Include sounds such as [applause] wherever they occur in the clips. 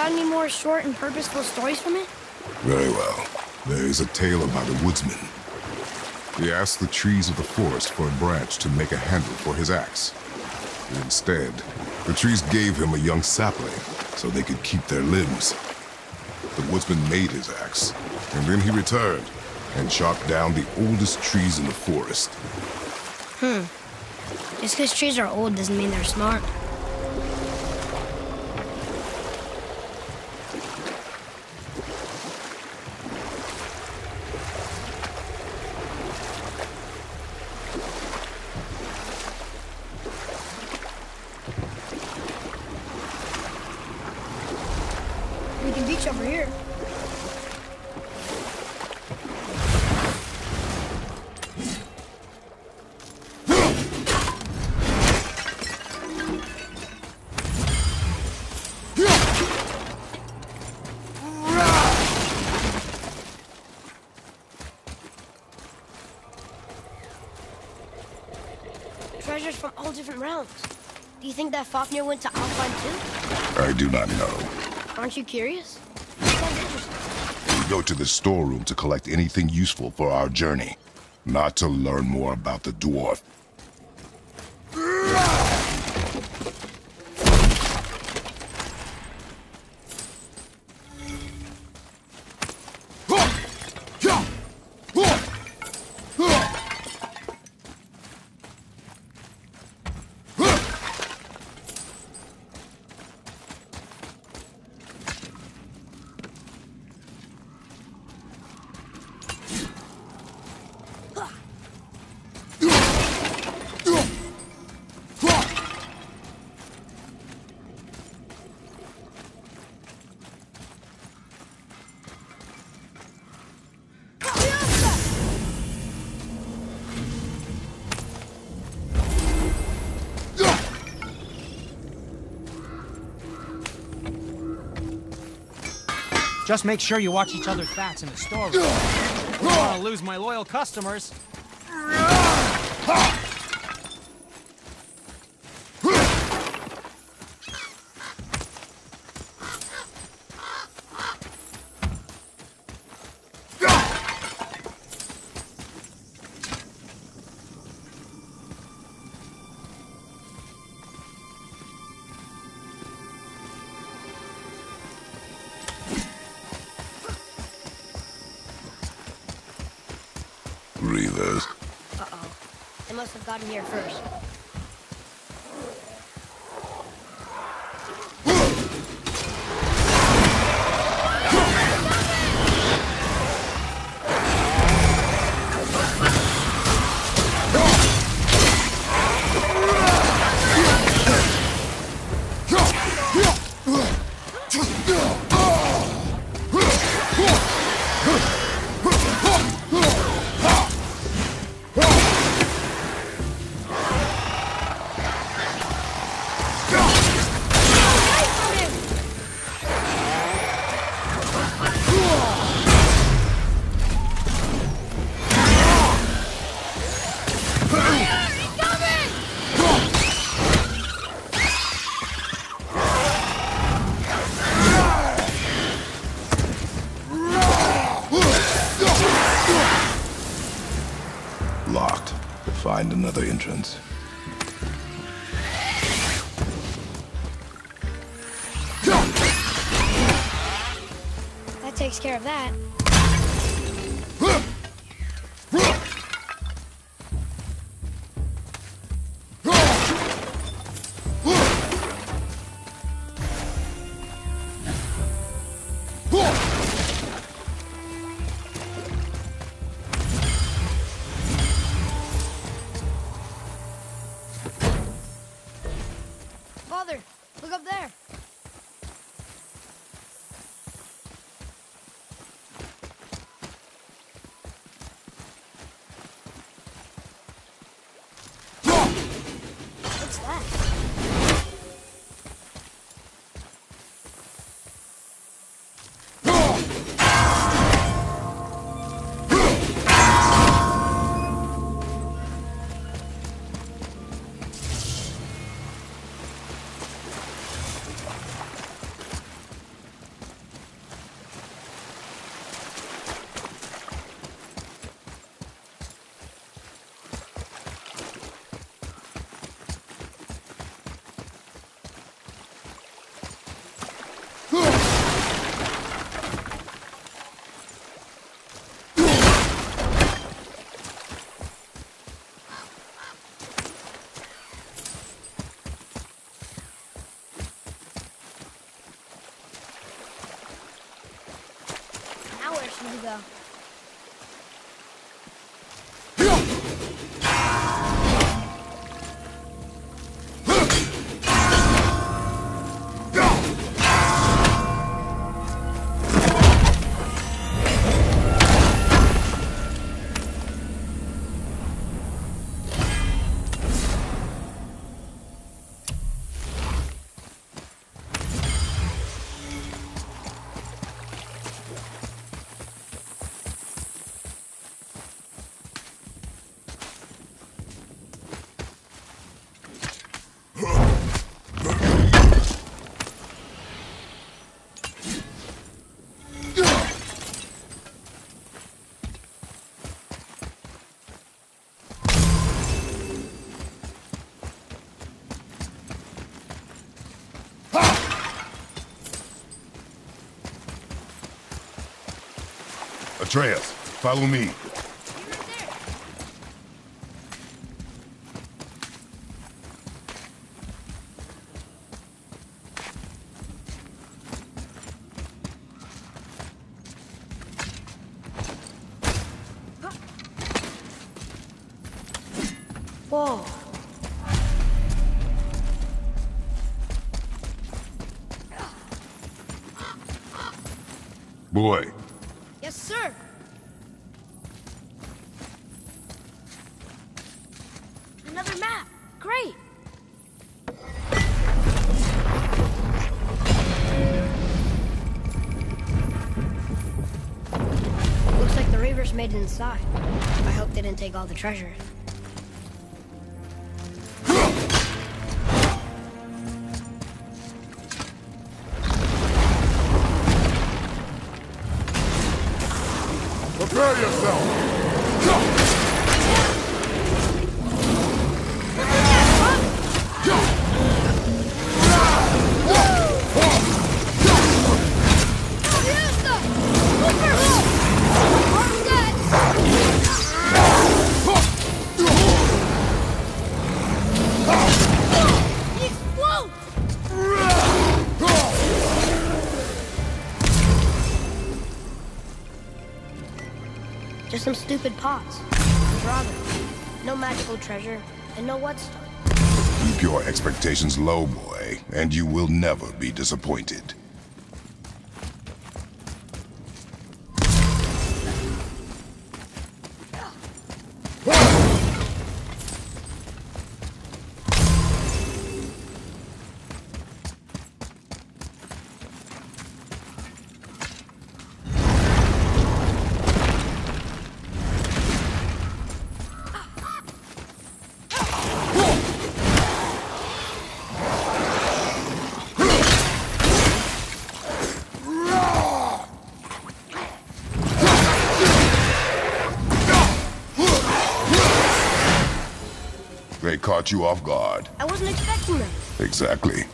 Got any more short and purposeful stories from it? Very well. There is a tale about a woodsman. He asked the trees of the forest for a branch to make a handle for his axe. Instead, the trees gave him a young sapling so they could keep their limbs. The woodsman made his axe, and then he returned and chopped down the oldest trees in the forest. Hmm. Just because trees are old doesn't mean they're smart. Beach over here. Treasures from all different realms. Do you think that Fafnir went to Alfheim too? I do not know. Aren't you curious? Go to the storeroom to collect anything useful for our journey, not to learn more about the dwarf. Just make sure you watch each other's backs in the storeroom. I don't want to lose my loyal customers. [laughs] Have gotten here first. Find another entrance. That takes care of that. What's 那个。Atreus, follow me. Whoa. Boy, Yes, sir. Another map. Great. Looks like the Reavers made it inside. I hope they didn't take all the treasure. Stupid pots. No magical treasure, and no whetstone. Keep your expectations low, boy, and you will never be disappointed. Caught you off guard. I wasn't expecting them. Exactly.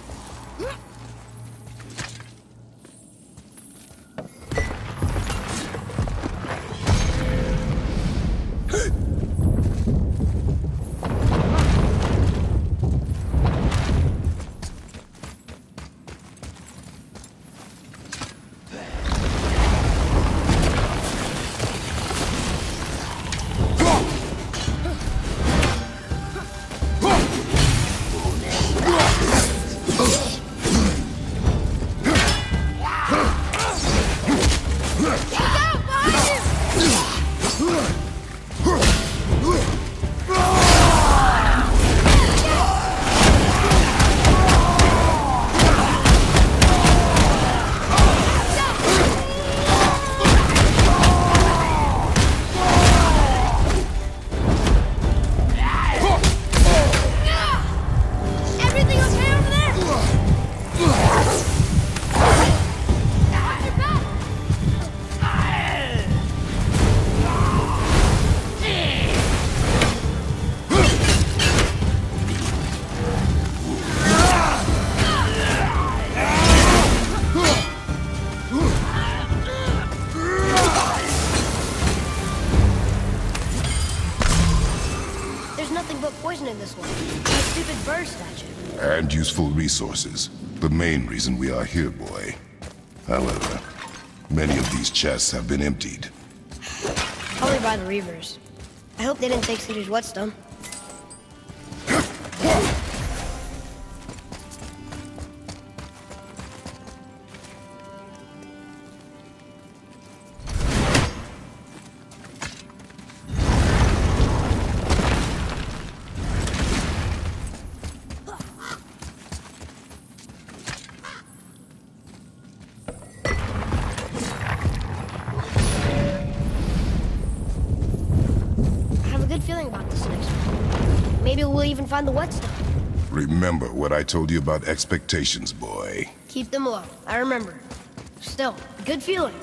Resources. The main reason we are here, boy. However, many of these chests have been emptied. Probably by the Reavers. I hope they didn't take Sindri's whetstone. We'll even find the whetstone. Remember what I told you about expectations, boy. Keep them low. I remember. Still, good feeling.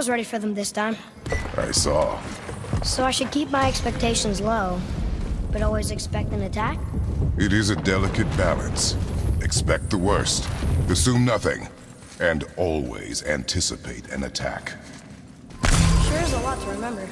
Was ready for them this time, I saw. so I should keep my expectations low, but always expect an attack. It is a delicate balance. Expect the worst, assume nothing, and always anticipate an attack. Sure is a lot to remember.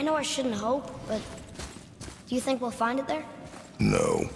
I know I shouldn't hope, but do you think we'll find it there? No.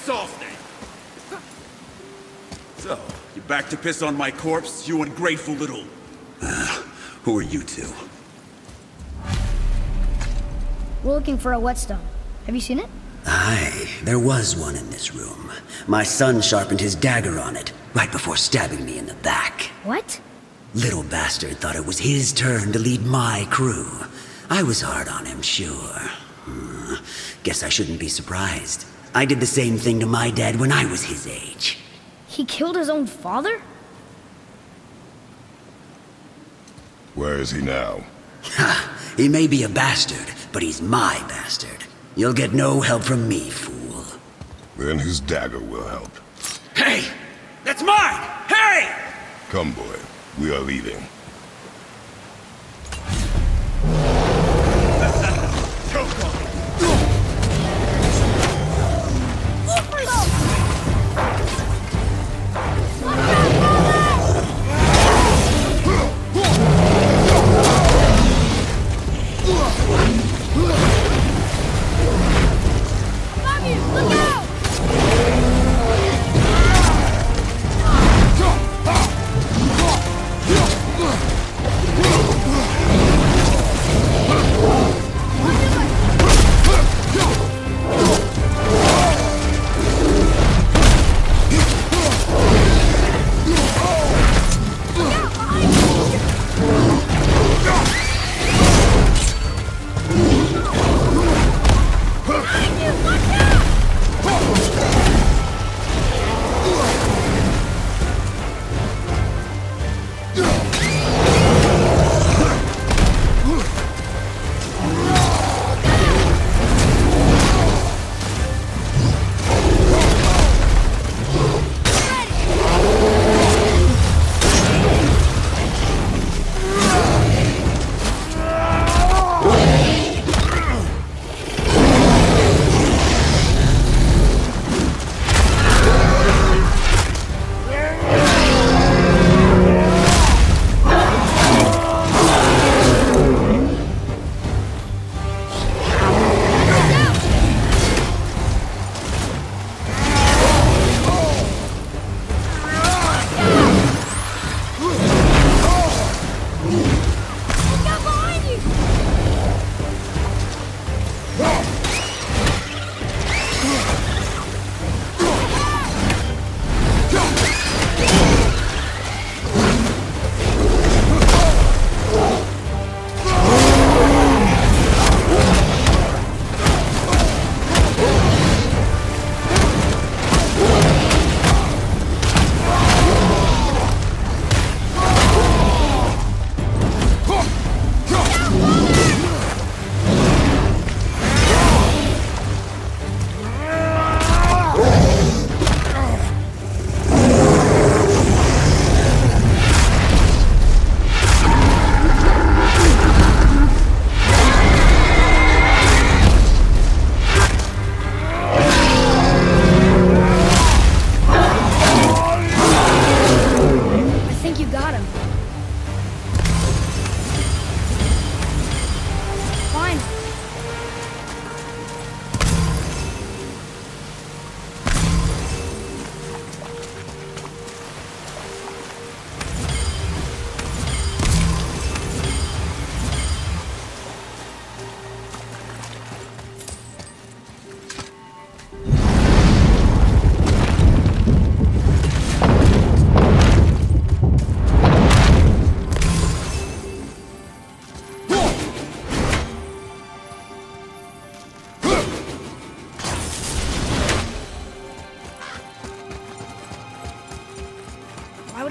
Piss off then. So, you back to piss on my corpse, you ungrateful little... Uh, who are you two? We're looking for a whetstone. Have you seen it? Aye, there was one in this room. My son sharpened his dagger on it, right before stabbing me in the back. What? Little bastard thought it was his turn to lead my crew. I was hard on him, sure. Hmm. Guess I shouldn't be surprised. I did the same thing to my dad when I was his age. He killed his own father? Where is he now? Ha! He may be a bastard, but he's my bastard. You'll get no help from me, fool. Then his dagger will help. Hey! That's mine! Hey! Come, boy. We are leaving.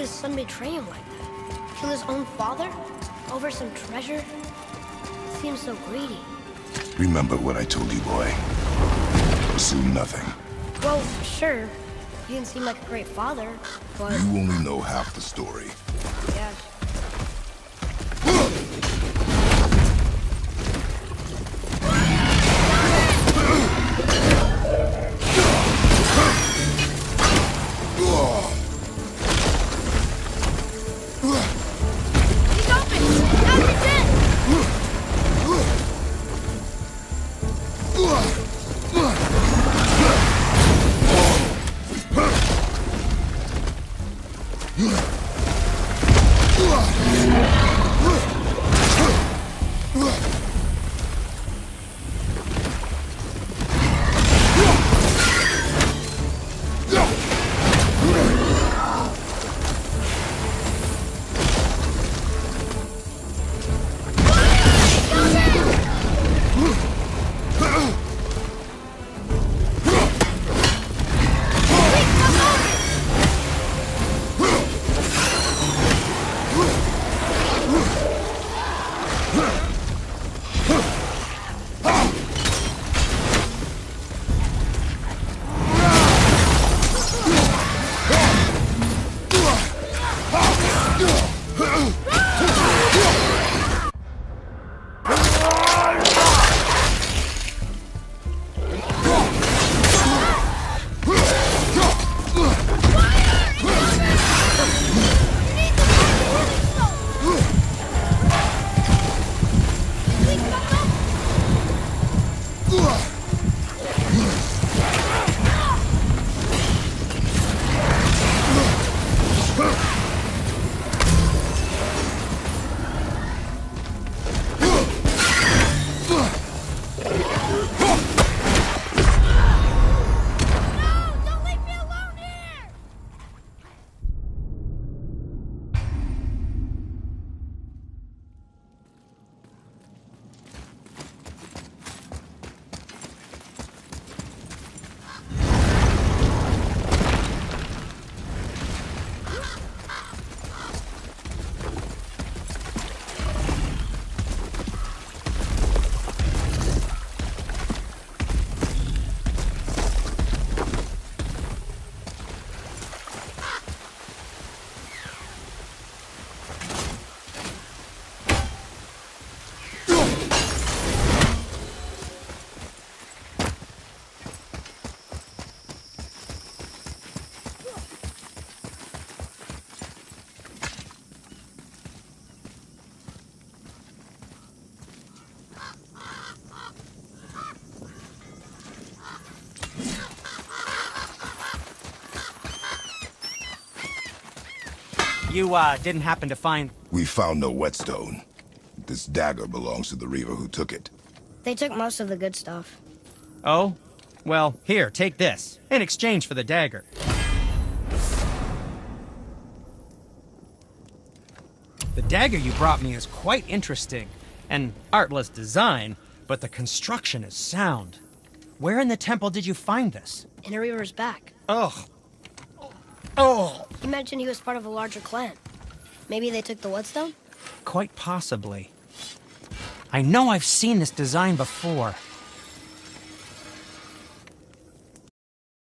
Son betray him like that? Kill his own father? Over some treasure? It Seems so greedy. Remember what I told you, boy. Assume nothing. Well, sure. He didn't seem like a great father, but... You only know half the story. Yeah, Ugh! You, uh, didn't happen to find... We found no whetstone. This dagger belongs to the Reaver who took it. They took most of the good stuff. Oh? Well, here, take this. In exchange for the dagger. The dagger you brought me is quite interesting. An artless design, but the construction is sound. Where in the temple did you find this? In a Reaver's back. Ugh. Oh! He mentioned he was part of a larger clan. Maybe they took the Whetstone? Quite possibly. I know I've seen this design before.